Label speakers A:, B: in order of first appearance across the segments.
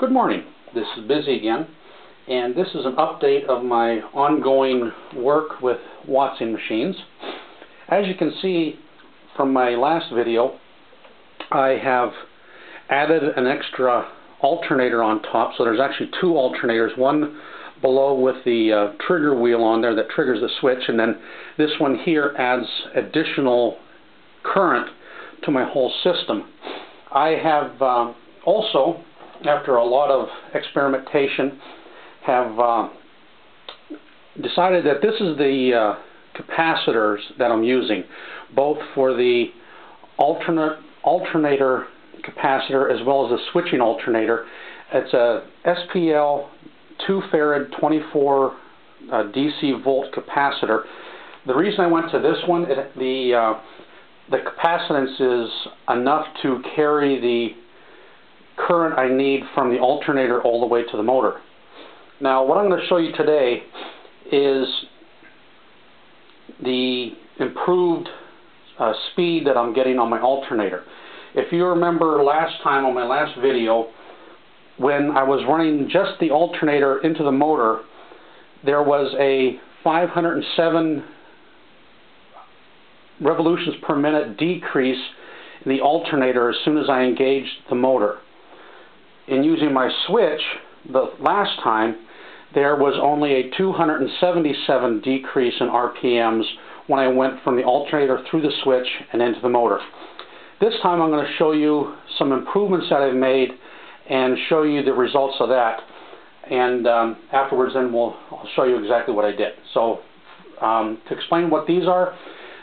A: Good morning. This is Bizzy again, and this is an update of my ongoing work with Watson machines. As you can see from my last video, I have added an extra alternator on top, so there's actually two alternators, one below with the uh, trigger wheel on there that triggers the switch, and then this one here adds additional current to my whole system. I have uh, also, after a lot of experimentation, have uh, decided that this is the uh, capacitors that I'm using, both for the alternate alternator capacitor as well as a switching alternator. It's a SPL 2 farad 24 uh, DC volt capacitor. The reason I went to this one, it, the uh, the capacitance is enough to carry the current I need from the alternator all the way to the motor. Now what I'm going to show you today is the improved uh, speed that I'm getting on my alternator. If you remember last time on my last video, when I was running just the alternator into the motor, there was a 507 revolutions per minute decrease in the alternator as soon as I engaged the motor. In using my switch the last time, there was only a 277 decrease in RPMs when I went from the alternator through the switch and into the motor. This time I'm going to show you some improvements that I've made and show you the results of that. And um, afterwards then we'll I'll show you exactly what I did. So um, to explain what these are,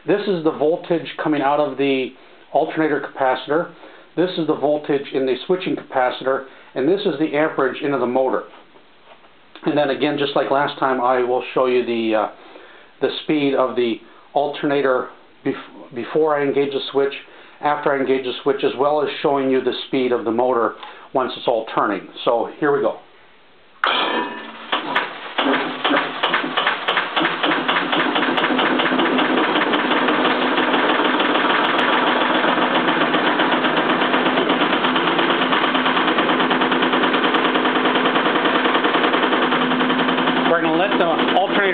A: this is the voltage coming out of the alternator capacitor. This is the voltage in the switching capacitor, and this is the amperage into the motor. And then again, just like last time, I will show you the uh, the speed of the alternator bef before I engage the switch, after I engage the switch, as well as showing you the speed of the motor once it's all turning. So here we go.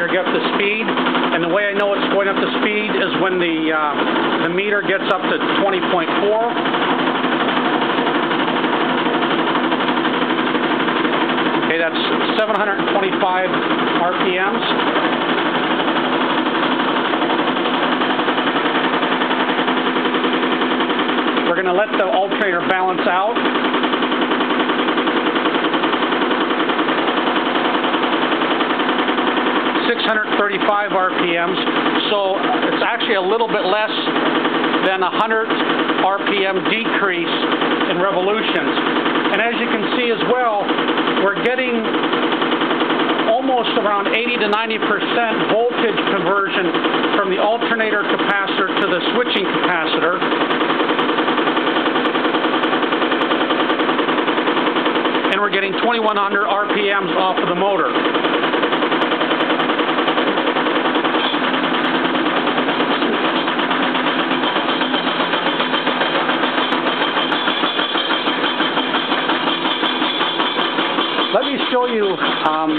A: Alternator get up to speed, and the way I know it's going up to speed is when the, uh, the meter gets up to 20.4. Okay, that's 725 RPMs. We're going to let the alternator balance out. 635 RPMs, so it's actually a little bit less than a 100 RPM decrease in revolutions. And as you can see as well, we're getting almost around 80 to 90 percent voltage conversion from the alternator capacitor to the switching capacitor. And we're getting 2100 RPMs off of the motor. Show you um,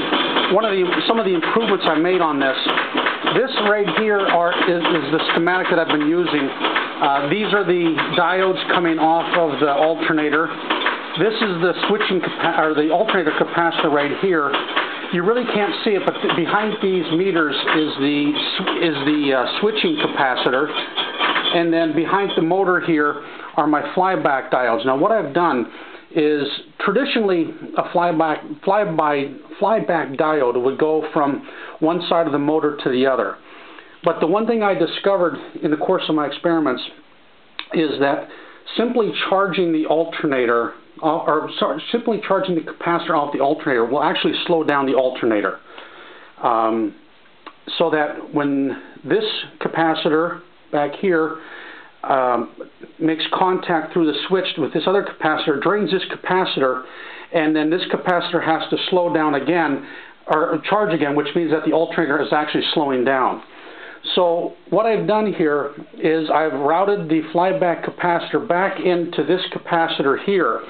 A: one of the some of the improvements I made on this. This right here are, is, is the schematic that I've been using. Uh, these are the diodes coming off of the alternator. This is the switching or the alternator capacitor right here. You really can't see it, but behind these meters is the is the uh, switching capacitor, and then behind the motor here are my flyback diodes. Now, what I've done is traditionally a flyback, flyback diode would go from one side of the motor to the other. But the one thing I discovered in the course of my experiments is that simply charging the alternator, uh, or sorry, simply charging the capacitor off the alternator will actually slow down the alternator. Um, so that when this capacitor back here um, makes contact through the switch with this other capacitor, drains this capacitor, and then this capacitor has to slow down again, or charge again, which means that the alternator is actually slowing down. So what I've done here is I've routed the flyback capacitor back into this capacitor here.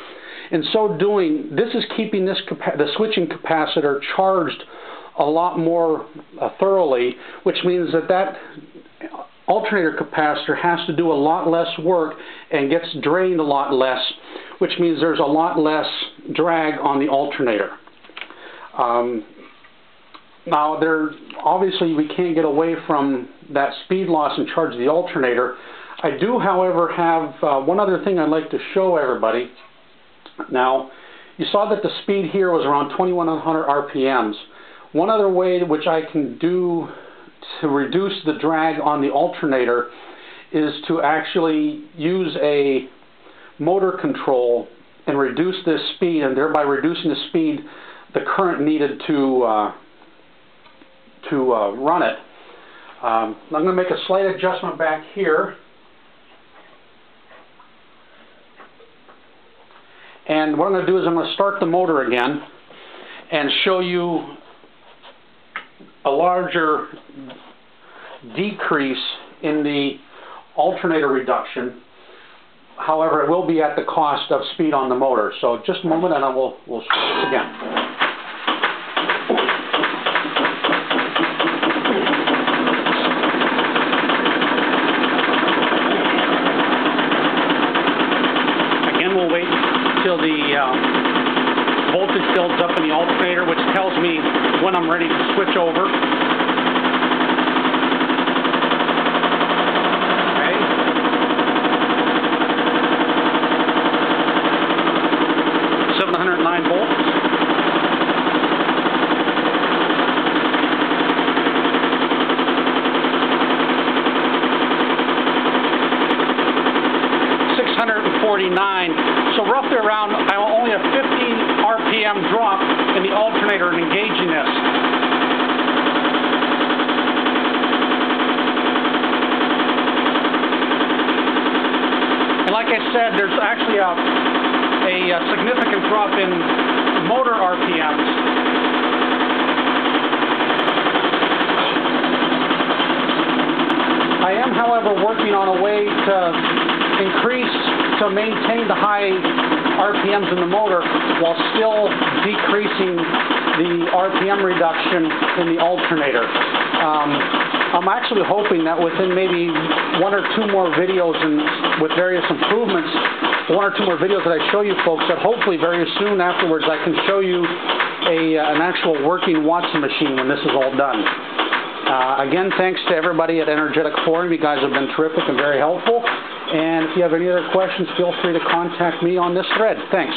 A: In so doing, this is keeping this the switching capacitor charged a lot more uh, thoroughly, which means that that alternator capacitor has to do a lot less work and gets drained a lot less, which means there's a lot less drag on the alternator. Um, now, there obviously we can't get away from that speed loss and charge the alternator. I do, however, have uh, one other thing I'd like to show everybody. Now, you saw that the speed here was around 2100 RPMs. One other way which I can do to reduce the drag on the alternator is to actually use a motor control and reduce this speed and thereby reducing the speed the current needed to uh, to uh, run it. Um, I'm going to make a slight adjustment back here. And what I'm going to do is I'm going to start the motor again and show you a larger decrease in the alternator reduction. However, it will be at the cost of speed on the motor. So just a moment and I will we'll this again. we'll wait till the uh, voltage builds up in the alternator, which tells me when I'm ready to switch over. Okay. 709 volts. So roughly around only a 15 Drop in the alternator and engaging this. And like I said, there's actually a, a, a significant drop in motor RPMs. I am, however, working on a way to increase to maintain the high RPMs in the motor while still decreasing the RPM reduction in the alternator. Um, I'm actually hoping that within maybe one or two more videos and with various improvements, one or two more videos that I show you folks, that hopefully very soon afterwards I can show you a, uh, an actual working Watson machine when this is all done. Uh, again, thanks to everybody at Energetic Forum. You guys have been terrific and very helpful. And if you have any other questions, feel free to contact me on this thread. Thanks.